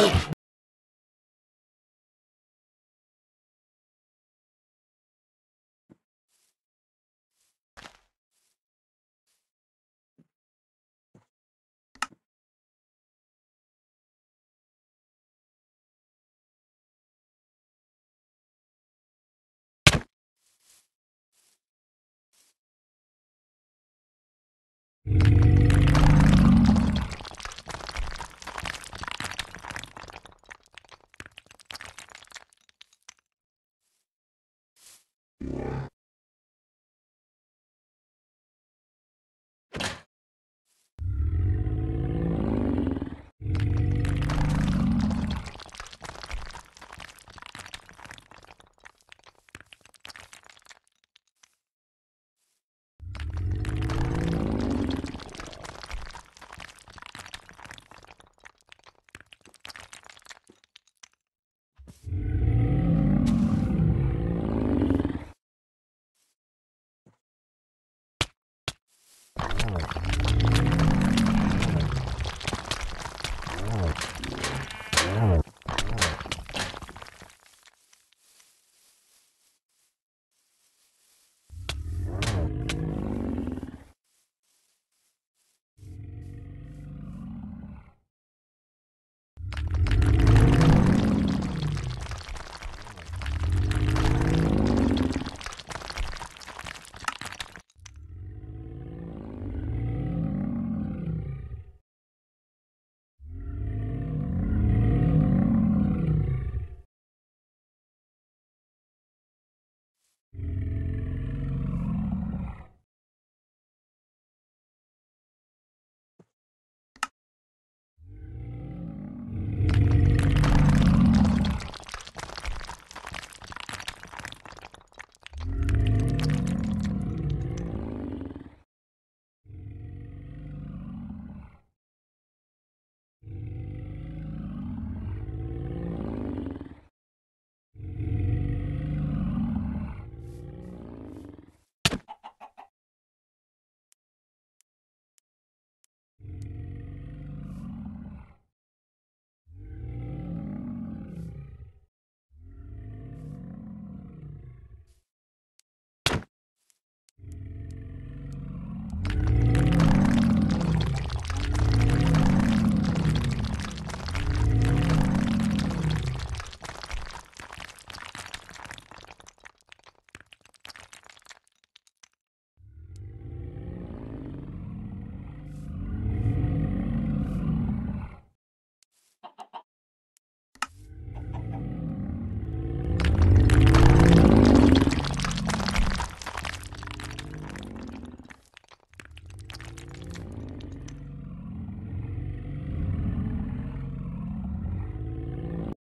you one.